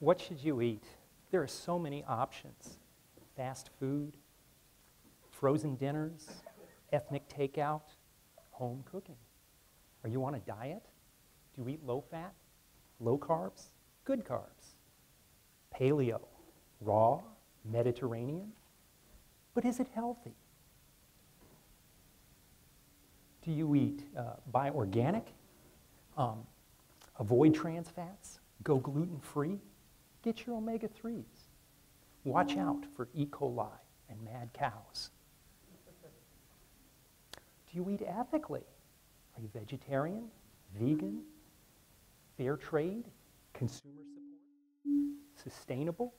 What should you eat? There are so many options fast food, frozen dinners, ethnic takeout, home cooking. Are you on a diet? Do you eat low fat, low carbs, good carbs? Paleo, raw, Mediterranean? But is it healthy? Do you eat uh, buy organic? Um, avoid trans fats? Go gluten free? Get your omega 3s. Watch out for E. coli and mad cows. Do you eat ethically? Are you vegetarian, vegan, fair trade, consumer support, sustainable?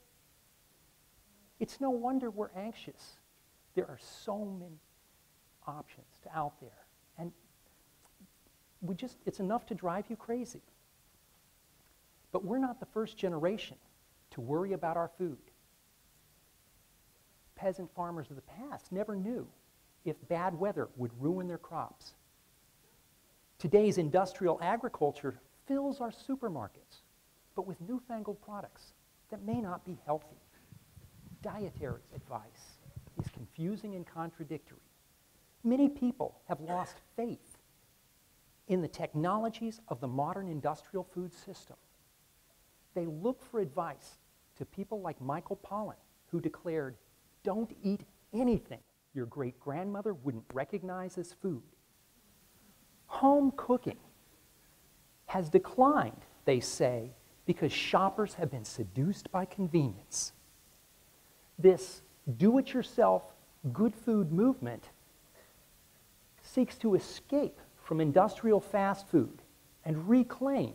It's no wonder we're anxious. There are so many options out there. And we just, it's enough to drive you crazy. But we're not the first generation to worry about our food. Peasant farmers of the past never knew if bad weather would ruin their crops. Today's industrial agriculture fills our supermarkets, but with newfangled products that may not be healthy. Dietary advice is confusing and contradictory. Many people have lost faith in the technologies of the modern industrial food system. They look for advice to people like Michael Pollan, who declared, don't eat anything your great grandmother wouldn't recognize as food. Home cooking has declined, they say, because shoppers have been seduced by convenience. This do it yourself good food movement seeks to escape from industrial fast food and reclaim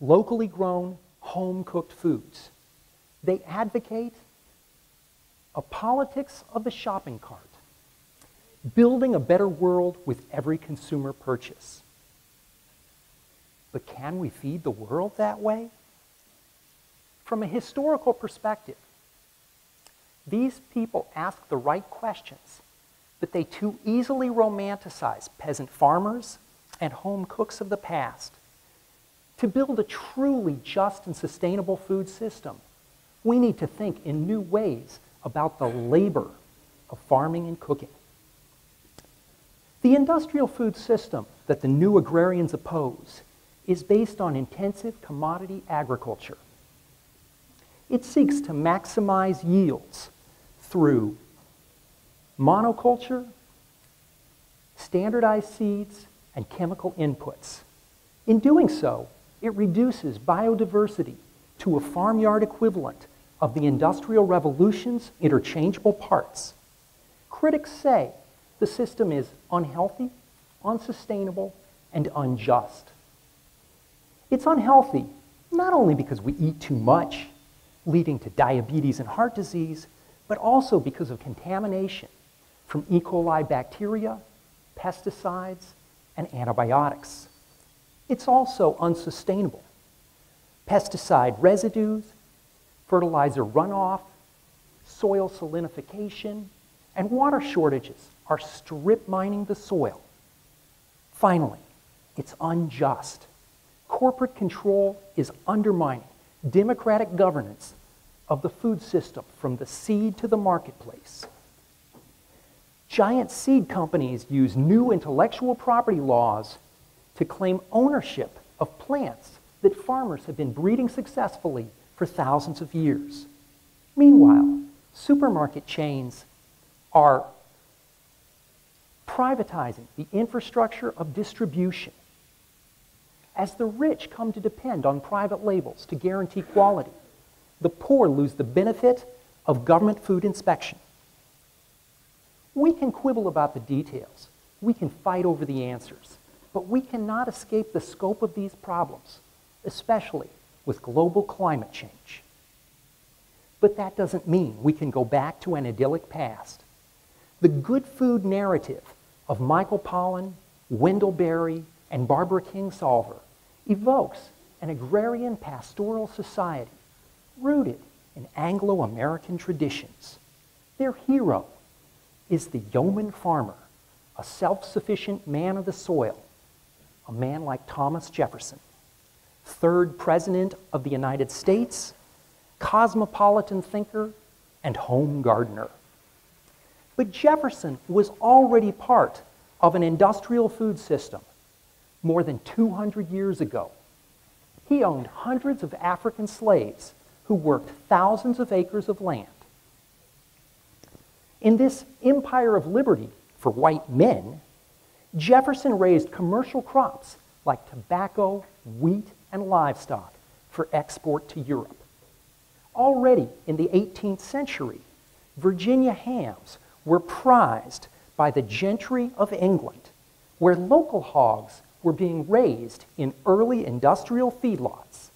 locally grown, home cooked foods. They advocate a politics of the shopping cart, building a better world with every consumer purchase. But can we feed the world that way? From a historical perspective, these people ask the right questions, but they too easily romanticize peasant farmers and home cooks of the past. To build a truly just and sustainable food system, we need to think in new ways about the labor of farming and cooking. The industrial food system that the new agrarians oppose is based on intensive commodity agriculture. It seeks to maximize yields through monoculture, standardized seeds, and chemical inputs. In doing so, it reduces biodiversity to a farmyard equivalent of the Industrial Revolution's interchangeable parts. Critics say the system is unhealthy, unsustainable, and unjust. It's unhealthy not only because we eat too much, leading to diabetes and heart disease, but also because of contamination from E. coli bacteria, pesticides, and antibiotics. It's also unsustainable. Pesticide residues, fertilizer runoff, soil salinification, and water shortages are strip mining the soil. Finally, it's unjust. Corporate control is undermining democratic governance of the food system from the seed to the marketplace. Giant seed companies use new intellectual property laws to claim ownership of plants that farmers have been breeding successfully for thousands of years. Meanwhile, supermarket chains are privatizing the infrastructure of distribution. As the rich come to depend on private labels to guarantee quality, the poor lose the benefit of government food inspection. We can quibble about the details. We can fight over the answers. But we cannot escape the scope of these problems, especially with global climate change. But that doesn't mean we can go back to an idyllic past. The good food narrative of Michael Pollan, Wendell Berry, and Barbara Kingsolver evokes an agrarian pastoral society rooted in Anglo American traditions. Their hero is the yeoman farmer, a self sufficient man of the soil, a man like Thomas Jefferson. Third president of the United States, cosmopolitan thinker, and home gardener. But Jefferson was already part of an industrial food system more than 200 years ago. He owned hundreds of African slaves who worked thousands of acres of land. In this empire of liberty for white men, Jefferson raised commercial crops like tobacco, wheat, and livestock for export to Europe. Already in the 18th century, Virginia hams were prized by the gentry of England, where local hogs were being raised in early industrial feedlots.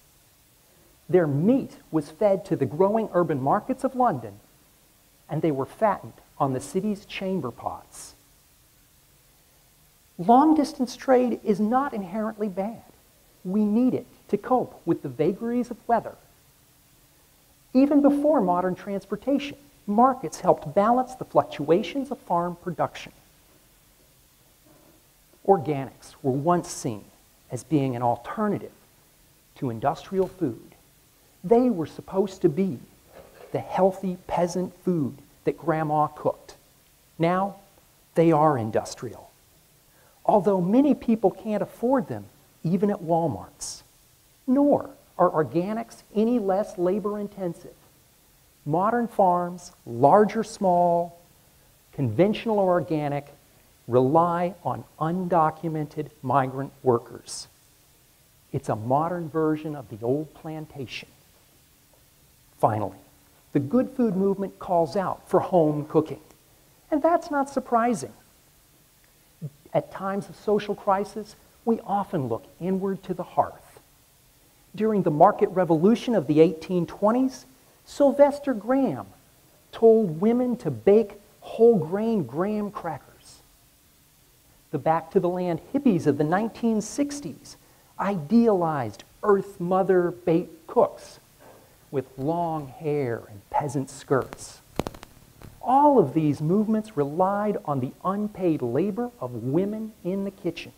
Their meat was fed to the growing urban markets of London, and they were fattened on the city's chamber pots. Long distance trade is not inherently bad. We need it to cope with the vagaries of weather. Even before modern transportation, markets helped balance the fluctuations of farm production. Organics were once seen as being an alternative to industrial food. They were supposed to be the healthy peasant food that grandma cooked. Now, they are industrial although many people can't afford them even at Walmart's. Nor are organics any less labor intensive. Modern farms, large or small, conventional or organic, rely on undocumented migrant workers. It's a modern version of the old plantation. Finally, the good food movement calls out for home cooking. And that's not surprising. At times of social crisis, we often look inward to the hearth. During the market revolution of the 1820s, Sylvester Graham told women to bake whole grain graham crackers. The back to the land hippies of the 1960s idealized Earth Mother baked cooks with long hair and peasant skirts. All of these movements relied on the unpaid labor of women in the kitchen.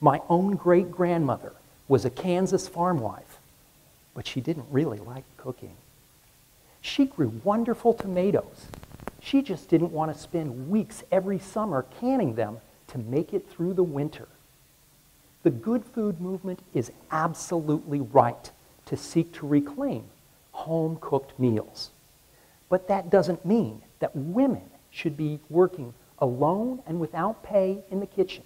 My own great grandmother was a Kansas farm wife, but she didn't really like cooking. She grew wonderful tomatoes. She just didn't want to spend weeks every summer canning them to make it through the winter. The good food movement is absolutely right to seek to reclaim home cooked meals. But that doesn't mean that women should be working alone and without pay in the kitchen.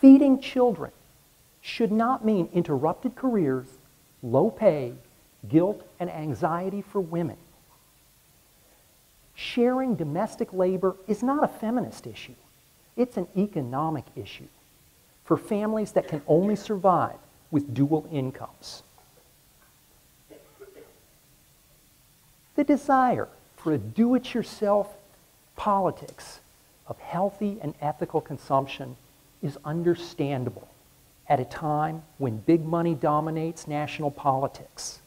Feeding children should not mean interrupted careers, low pay, guilt, and anxiety for women. Sharing domestic labor is not a feminist issue. It's an economic issue for families that can only survive with dual incomes. the desire for a do it yourself politics of healthy and ethical consumption is understandable at a time when big money dominates national politics.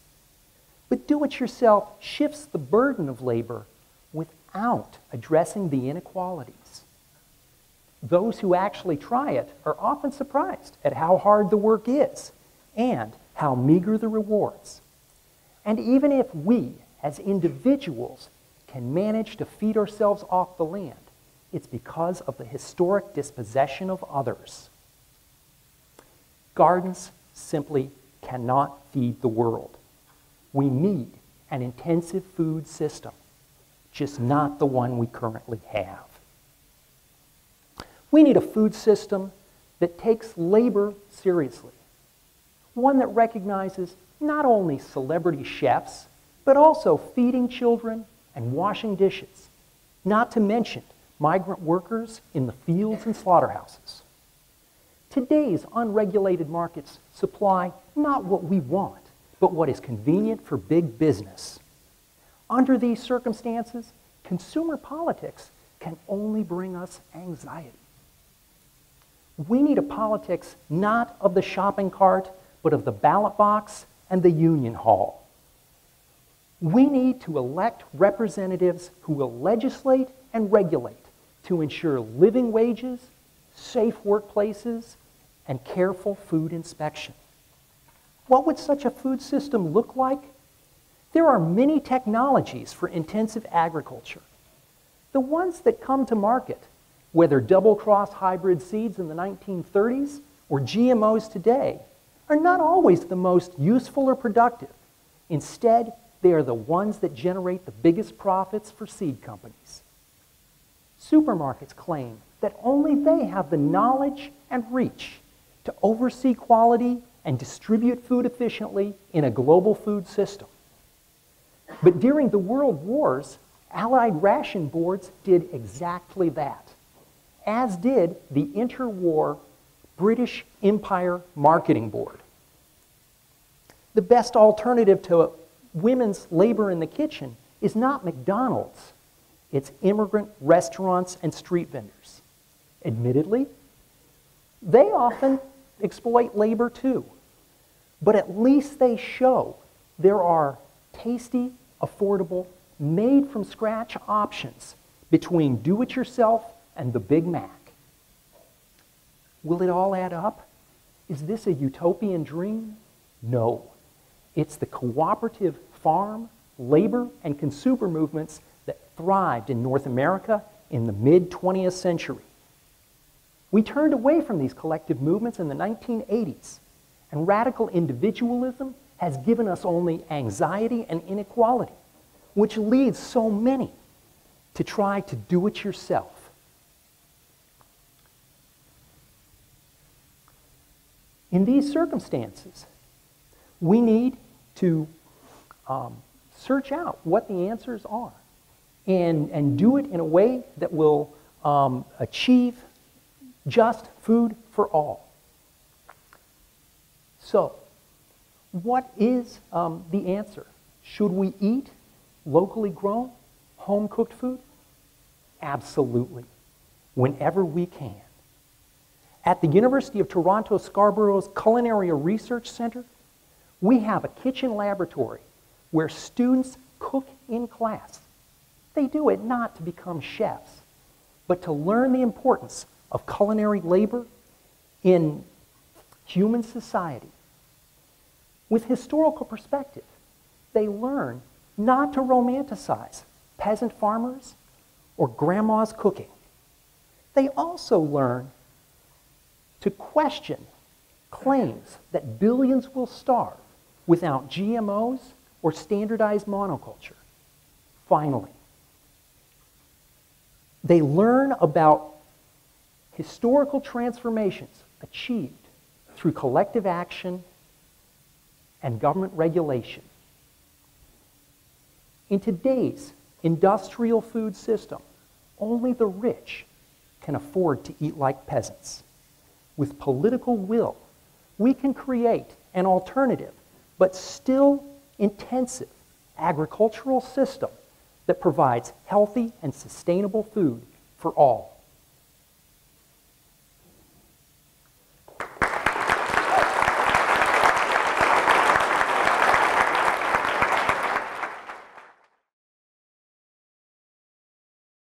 But do it yourself shifts the burden of labor without addressing the inequalities. Those who actually try it are often surprised at how hard the work is and how meager the rewards. And even if we, as individuals can manage to feed ourselves off the land, it's because of the historic dispossession of others. Gardens simply cannot feed the world. We need an intensive food system, just not the one we currently have. We need a food system that takes labor seriously, one that recognizes not only celebrity chefs but also feeding children and washing dishes, not to mention migrant workers in the fields and slaughterhouses. Today's unregulated markets supply not what we want, but what is convenient for big business. Under these circumstances, consumer politics can only bring us anxiety. We need a politics not of the shopping cart, but of the ballot box and the union hall. We need to elect representatives who will legislate and regulate to ensure living wages, safe workplaces, and careful food inspection. What would such a food system look like? There are many technologies for intensive agriculture. The ones that come to market, whether double cross hybrid seeds in the 1930s or GMOs today, are not always the most useful or productive. Instead, they are the ones that generate the biggest profits for seed companies. Supermarkets claim that only they have the knowledge and reach to oversee quality and distribute food efficiently in a global food system. But during the world wars, Allied ration boards did exactly that, as did the interwar British Empire Marketing Board. The best alternative to women's labor in the kitchen is not McDonald's, it's immigrant restaurants and street vendors. Admittedly, they often exploit labor too, but at least they show there are tasty, affordable, made from scratch options between do it yourself and the Big Mac. Will it all add up? Is this a utopian dream? No. It's the cooperative farm, labor, and consumer movements that thrived in North America in the mid 20th century. We turned away from these collective movements in the 1980s, and radical individualism has given us only anxiety and inequality, which leads so many to try to do it yourself. In these circumstances, we need to um, search out what the answers are and, and do it in a way that will um, achieve just food for all. So, what is um, the answer? Should we eat locally grown, home cooked food? Absolutely, whenever we can. At the University of Toronto Scarborough's Culinaria Research Center, we have a kitchen laboratory where students cook in class. They do it not to become chefs, but to learn the importance of culinary labor in human society. With historical perspective, they learn not to romanticize peasant farmers or grandma's cooking. They also learn to question claims that billions will starve without GMOs or standardized monoculture. Finally, they learn about historical transformations achieved through collective action and government regulation. In today's industrial food system, only the rich can afford to eat like peasants. With political will, we can create an alternative but still intensive agricultural system that provides healthy and sustainable food for all.